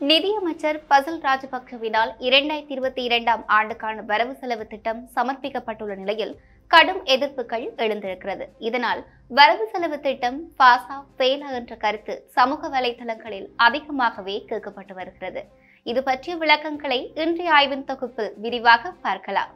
நிதியமைச்சர் பசல் ராஜபக்சவினால் இரண்டாயிரத்தி இருபத்தி இரண்டாம் ஆண்டுக்கான வரவு செலவு திட்டம் சமர்ப்பிக்கப்பட்டுள்ள நிலையில் கடும் எதிர்ப்புகள் எழுந்திருக்கிறது. இதனால் வரவு செலவு திட்டம் பாசா ஃபெயிலா என்ற கருத்து சமூக வலைதளங்களில் அதிகமாகவே கேட்கப்பட்டு வருகிறது. இது பற்றிய விளக்கங்களை இன்றைய ஆய்வின் தொகுப்பில் விரிவாக பார்க்கலாம்.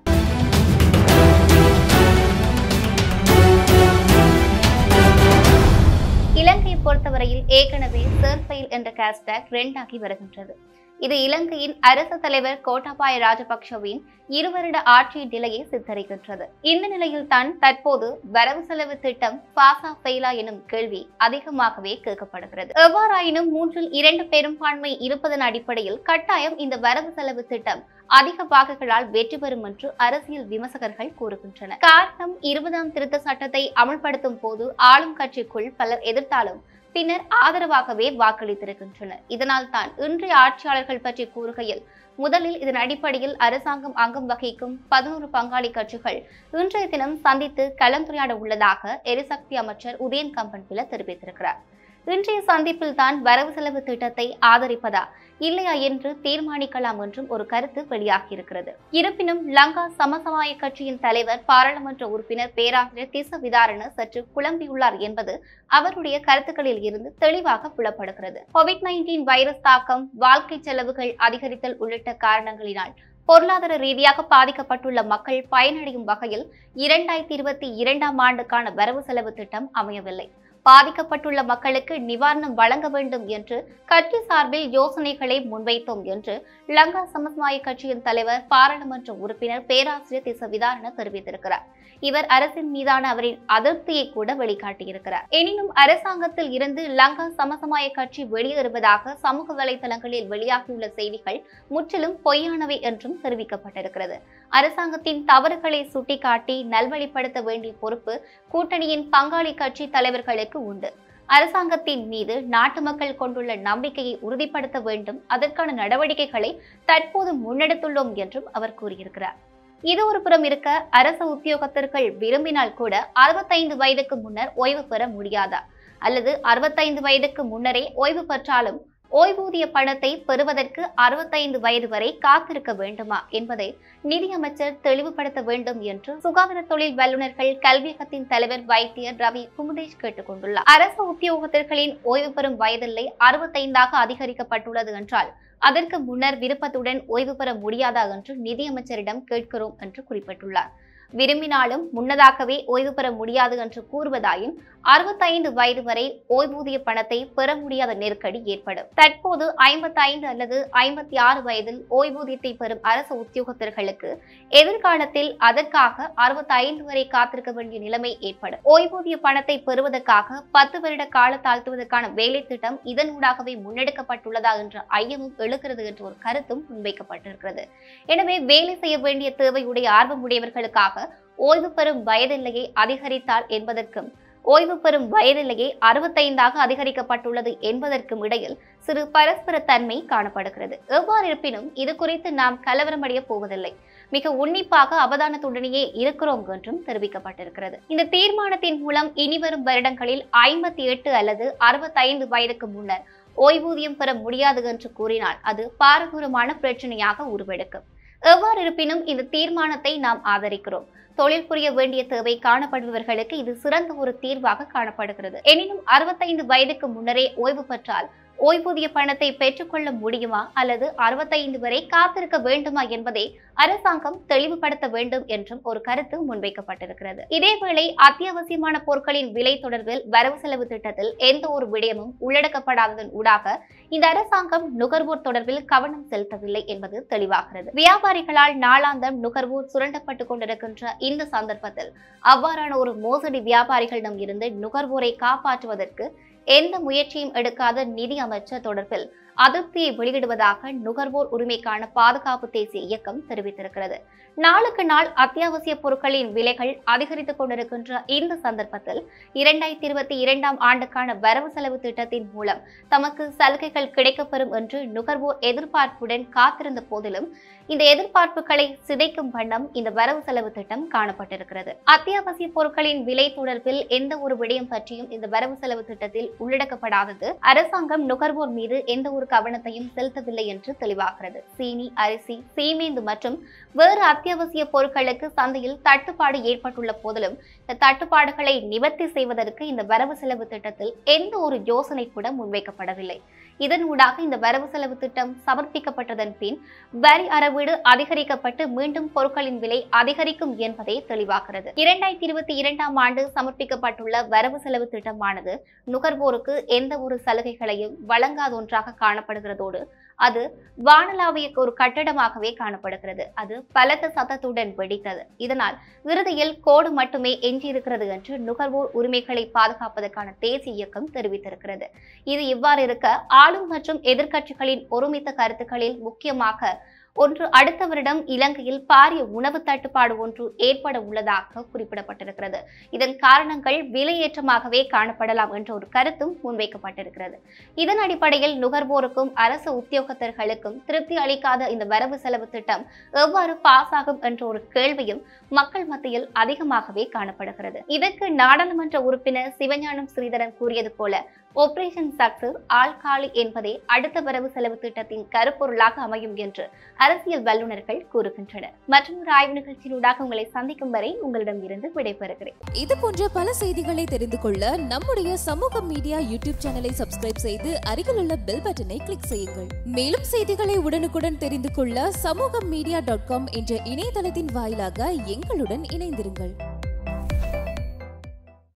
பொறுத்தவரையில் ஏற்கனவே சேர்ஃபெயில் என்ற கேஸ்டாக் ரெண்டாகி வருகின்றது. இது இலங்கையின் அரசு தலைவர் கோட்டாபாய ராஜபக்சவின் இருவருட ஆட்சி நிலையை சித்தரிக்கின்றது. இந்த நிலையில் தான் தற்போது வரவு செலவு திட்டம் பாசா ஃபெயிலா எனும் கேள்வி அதிகமாகவே கேட்கப்படுகிறது. எவ்வாறாயினும் மூன்றில் இரண்டு பெரும்பான்மை இருப்பதன் அடிப்படையில் கட்டாயம் இந்த வரவு செலவு திட்டம் அதிக வாக்குகளால் வெற்றி பெறும் என்று அரசியல் விமர்சகர்கள் கூறுகின்றனர். காரணம் இருபதாம் திருத்த சட்டத்தை அமல்படுத்தும் போது ஆளும் கட்சிக்குள் பலர் எதிர்த்தாலும் பின்னர் ஆதரவாகவே வாக்களித்திருக்கின்றனர். இதனால் தான் இன்றைய ஆட்சியாளர்கள் பற்றி கூறுகையில் முதலில் இதன் அடிப்படையில் அரசாங்கம் அங்கம் வகிக்கும் பதினோரு பங்காளி கட்சிகள் இன்றைய தினம் சந்தித்து கலந்துரையாட உள்ளதாக எரிசக்தி அமைச்சர் உதயன் கம்பன்பில தெரிவித்திருக்கிறார். இன்றைய சந்திப்பில் தான் வரவு செலவு திட்டத்தை ஆதரிப்பதா இல்லையா என்று தீர்மானிக்கலாம் என்றும் ஒரு கருத்து வெளியாகியிருக்கிறது. இருப்பினும் லங்கா சமசமாய கட்சியின் தலைவர் பாராளுமன்ற உறுப்பினர் பேராசிரியர் திச விதாரண சற்று குழம்பியுள்ளார் என்பது அவருடைய கருத்துக்களில் இருந்து தெளிவாக புலப்படுகிறது. கோவிட் நைன்டீன் வைரஸ் தாக்கம் வாழ்க்கை செலவுகள் அதிகரித்தல் உள்ளிட்ட காரணங்களினால் பொருளாதார ரீதியாக பாதிக்கப்பட்டுள்ள மக்கள் பயனடையும் வகையில் இரண்டாயிரத்தி இருபத்தி இரண்டாம் ஆண்டுக்கான வரவு செலவு திட்டம் அமையவில்லை. பாதிக்கப்பட்டுள்ள மக்களுக்கு நிவாரணம் வழங்க வேண்டும் என்று கட்சி சார்பில் யோசனைகளை முன்வைத்தோம் என்று லங்கா சமஸ்மாய கட்சியின் தலைவர் பாராளுமன்ற உறுப்பினர் பேராசிரியர் திச விதாரண தெரிவித்திருக்கிறார். இவர் அரசின் மீதான அவரின் அதிருப்தியை கூட வெளிக்காட்டியிருக்கிறார். எனினும் அரசாங்கத்தில் இருந்து லங்கா சமசமாய கட்சி வெளியேறுவதாக சமூக வலைதளங்களில் வெளியாகியுள்ள செய்திகள் முற்றிலும் பொய்யானவை என்றும் தெரிவிக்கப்பட்டிருக்கிறது. அரசாங்கத்தின் தவறுகளை சுட்டிக்காட்டி நல்வழிப்படுத்த வேண்டிய பொறுப்பு கூட்டணியின் பங்காளி கட்சி தலைவர்களுக்கு உண்டு. அரசாங்கத்தின் மீது நாட்டு மக்கள் கொண்டுள்ள நம்பிக்கையை உறுதிப்படுத்த வேண்டும். அதற்கான நடவடிக்கைகளை தற்போது முன்னெடுத்துள்ளோம் என்றும் அவர் கூறியிருக்கிறார். இது ஒரு புறம் இருக்க அரசு உத்தியோகத்தர்கள் விரும்பினால் கூட அறுபத்தைந்து வயதுக்கு முன்னர் ஓய்வு பெற முடியாதா? அல்லது அறுபத்தைந்து வயதுக்கு முன்னரே ஓய்வு பெற்றாலும் ஓய்வூதிய பணத்தை பெறுவதற்கு அறுபத்தைந்து வயது வரை காத்திருக்க வேண்டுமா என்பதை நிதியமைச்சர் தெளிவுபடுத்த வேண்டும் என்று சுகாதார தொழில் வல்லுநர்கள் கல்வியகத்தின் தலைவர் வைத்தியர் ரவி குமுதேஷ் கேட்டுக் கொண்டுள்ளார். அரசு உத்தியோகத்தர்களின் ஓய்வு பெறும் வயதில்லை அறுபத்தைந்தாக அதிகரிக்கப்பட்டுள்ளது என்றால் அதற்கு முன்னர் விருப்பத்துடன் ஓய்வு பெற முடியாதா என்று நிதியமைச்சரிடம் கேட்கிறோம் என்று குறிப்பிட்டுள்ளார். விரும்பினாலும் முன்னதாகவே ஓய்வு பெற முடியாது என்று கூறுவதாயும் அறுபத்தைந்து வயது வரை ஓய்வூதிய பணத்தை பெற முடியாத நெருக்கடி ஏற்படும். தற்போது ஐம்பத்தைந்து அல்லது ஐம்பத்தி ஆறு வயதில் ஓய்வூதியத்தை பெறும் அரசு உத்தியோகத்தர்களுக்கு எதிர்காலத்தில் அதற்காக அறுபத்தைந்து வரை காத்திருக்க வேண்டிய நிலைமை ஏற்படும். ஓய்வூதிய பணத்தை பெறுவதற்காக பத்து வருட கால தாழ்த்துவதற்கான வேலை திட்டம் இதனூடாகவே முன்னெடுக்கப்பட்டுள்ளதா என்ற ஐயமும் எழுக்கிறது என்ற ஒரு கருத்தும் முன்வைக்கப்பட்டிருக்கிறது. எனவே வேலை செய்ய வேண்டிய தேவையுடைய ஆர்வமுடையவர்களுக்காக ஓய்வு பெறும் வயதில்லையை அதிகரித்தால் என்பதற்கும் ஓய்வு பெறும் வயதில்லையை அறுபத்தைந்தாக அதிகரிக்கப்பட்டுள்ளது என்பதற்கும் இடையில் சிறு பரஸ்பர தன்மை காணப்படுகிறது. எவ்வாறு இருப்பினும் இது குறித்து நாம் கலவரமடைய போவதில்லை. மிக உன்னிப்பாக அவதானத்துடனேயே இருக்கிறோம் என்றும் தெரிவிக்கப்பட்டிருக்கிறது. இந்த தீர்மானத்தின் மூலம் இனிவரும் வருடங்களில் ஐம்பத்தி எட்டு அல்லது அறுபத்தைந்து வயதுக்கு முன்னர் ஓய்வூதியம் பெற முடியாது என்று கூறினால் அது பாரதூரமான பிரச்சனையாக உருவெடுக்கும். எவ்வாறு இருப்பினும் இந்த தீர்மானத்தை நாம் ஆதரிக்கிறோம். தொழில் புரிய வேண்டிய தேவை காணப்படுபவர்களுக்கு இது சிறந்த ஒரு தீர்வாக காணப்படுகிறது. எனினும் அறுபத்தைந்து வயதுக்கு முன்னரே ஓய்வு பெற்றால் ஓய்வூதிய பணத்தை பெற்றுக்கொள்ள முடியுமா? அல்லது அறுபத்தைந்து வரை காத்திருக்க வேண்டுமா என்பதை அரசாங்கம் தெளிவுபடுத்த வேண்டும் என்றும் ஒரு கருத்து முன்வைக்கப்பட்டிருக்கிறது. இதேவேளை அத்தியாவசியமான பொருட்களின் விலை தொடர்பில் வரவு செலவு திட்டத்தில் எந்த ஒரு விடயமும் உள்ளடக்கப்படாததன் ஊடாக இந்த அரசாங்கம் நுகர்வோர் தொடர்பில் கவனம் செலுத்தவில்லை என்பது தெளிவாகிறது. வியாபாரிகளால் நாளாந்தம் நுகர்வோர் சுரண்டப்பட்டுக் கொண்டிருக்கின்ற இந்த சந்தர்ப்பத்தில் அவ்வாறான ஒரு மோசடி வியாபாரிகளிடம் இருந்து நுகர்வோரை காப்பாற்றுவதற்கு எந்த முயற்சியும் எடுக்காத நிதி அமைச்சர் தொடர்பில் அதிருப்தியை வெளியிடுவதாக நுகர்வோர் உரிமைக்கான பாதுகாப்பு தேசிய இயக்கம் தெரிவித்திருக்கிறது. நாளுக்கு நாள் அத்தியாவசிய பொருட்களின் விலைகள் அதிகரித்துக் கொண்டிருக்கின்ற இந்த சந்தர்ப்பத்தில் இரண்டாயிரத்தி இருபத்தி இரண்டாம் ஆண்டுக்கான வரவு செலவு திட்டத்தின் மூலம் தமக்கு சலுகைகள் கிடைக்கப்பெறும் என்று நுகர்வோர் எதிர்பார்ப்புடன் காத்திருந்த போதிலும் இந்த எதிர்பார்ப்புகளை சிதைக்கும் வண்ணம் இந்த வரவு செலவு திட்டம் காணப்பட்டிருக்கிறது. அத்தியாவசிய பொருட்களின் விலை தொடர்பில் எந்த ஒரு விடயம் பற்றியும் இந்த வரவு செலவு திட்டத்தில் உள்ளடக்கப்படாதது. அரசாங்கம் நுகர்வோர் மீது எந்த ஒரு ஒரு கவனத்தையும் செலுத்தவில்லை என்று தெளிவாகிறது. சீனி அரிசி சீமேந்து மற்றும் வேறு அத்தியாவசிய பொருட்களுக்கு சந்தையில் தட்டுப்பாடு ஏற்பட்டுள்ள போதிலும் இந்த தட்டுப்பாடுகளை நிவர்த்தி செய்வதற்கு இந்த வரவு செலவு திட்டத்தில் எந்த ஒரு யோசனை கூட முன்வைக்கப்படவில்லை. இதன் ஊடாக இந்த வரவு செலவு திட்டம் சமர்ப்பிக்கப்பட்டதன் பின் வரி அறவீடு அதிகரிக்கப்பட்டு மீண்டும் பொருட்களின் விலை அதிகரிக்கும் என்பதே தெளிவாகிறது. இரண்டாயிரத்தி இருபத்தி இரண்டாம் ஆண்டு சமர்ப்பிக்கப்பட்டுள்ள வரவு செலவு திட்டமானது நுகர்வோருக்கு எந்த ஒரு சலுகைகளையும் வழங்காத ஒன்றாக காண காணப்படுகிறதோடு அது வானலாவிய ஒரு கட்டடமாகவே காணப்படுகிறது. அது பலத்த சத்தத்துடன் வெடித்தது. இதனால் இறுதியில் கோடு மட்டுமே எஞ்சியிருக்கிறது என்று நுகர்வோர் உரிமைகளை பாதுகாப்பதற்கான தேசிய இயக்கம் தெரிவித்திருக்கிறது. இது இவ்வாறு இருக்க ஆளும் மற்றும் எதிர்க்கட்சிகளின் ஒருமித்த கருத்துக்களில் முக்கியமாக ஒன்று அடுத்த வருடம் இலங்கையில் பாரிய உணவு தட்டுப்பாடு ஒன்று ஏற்பட உள்ளதாக குறிப்பிடப்பட்டிருக்கிறது. இதன் காரணங்கள் விலையேற்றமாகவே காணப்படலாம் என்ற ஒரு கருத்தும் முன்வைக்கப்பட்டிருக்கிறது. இதன் அடிப்படையில் நுகர்வோருக்கும் அரசு உத்தியோகத்தர்களுக்கும் திருப்தி அளிக்காத இந்த வரவு செலவு திட்டம் எவ்வாறு பாஸ் ஆகும் என்ற ஒரு கேள்வியும் மக்கள் மத்தியில் அதிகமாகவே காணப்படுகிறது. இதற்கு நாடாளுமன்ற உறுப்பினர் சிவஞானம் ஸ்ரீதரன் கூறியது போல ஆபரேஷன் சக்து ஆள்காலி என்பதே அடுத்த வரவு செலவு திட்டத்தின் கருப்பொருளாக அமையும் என்று அரசியல் வல்லுநர்கள் கூறுகின்றனர். மற்றொரு ஆய்வு நிகழ்ச்சியினூடாக உங்களை சந்திக்கும் வரை உங்களிடம் இருந்து விடைபெறுகிறேன். இது போன்ற பல செய்திகளை தெரிந்து கொள்ள நம்முடைய சமூக மீடியா யூடியூப் சேனலை சப்ஸ்கிரைப் செய்து அருகிலுள்ள பெல் பட்டனை கிளிக் செய்யுங்கள். மேலும் செய்திகளை உடனுக்குடன் தெரிந்து கொள்ள சமூக மீடியா டாட் காம் என்ற இணையதளத்தின் வாயிலாக எங்களுடன் இணைந்திருங்கள்.